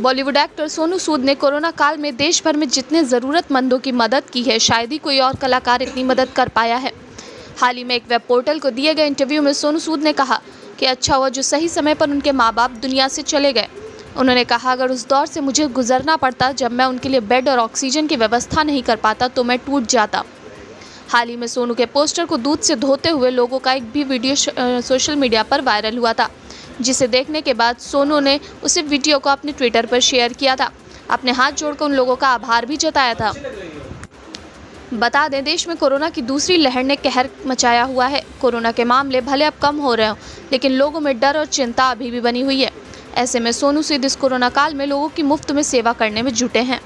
Bollywood actor Sonu Sood ने corona काल में देश भर में जितने ज़रूरतमंदों की मदद की है, शायद ही कोई और कलाकार इतनी मदद कर पाया है। हाल ही में एक वेब पोर्टल को दिए गए इंटरव्यू में सोनू सूद ने कहा कि अच्छा हुआ जो सही समय पर उनके माँ बाप दुनिया से चले गए। उन्होंने कहा, अगर उस दौर से मुझे गुजरना पड़ता जब मैं उनके लिए बेड और ऑक्सीजन की व्यवस्था नहीं कर पाता तो मैं टूट जाता। हाल ही में सोनू के पोस्टर को दूध से धोते हुए लोगों का एक भी वीडियो सोशल मीडिया पर वायरल हुआ था। जिसे देखने के बाद सोनू ने उसी वीडियो को अपने ट्विटर पर शेयर किया था। अपने हाथ जोड़कर उन लोगों का आभार भी जताया था। बता दें, देश में कोरोना की दूसरी लहर ने कहर मचाया हुआ है। कोरोना के मामले भले अब कम हो रहे हों, लेकिन लोगों में डर और चिंता अभी भी बनी हुई है। ऐसे में सोनू सिद्ध इस कोरोना काल में लोगों की मुफ़्त में सेवा करने में जुटे हैं।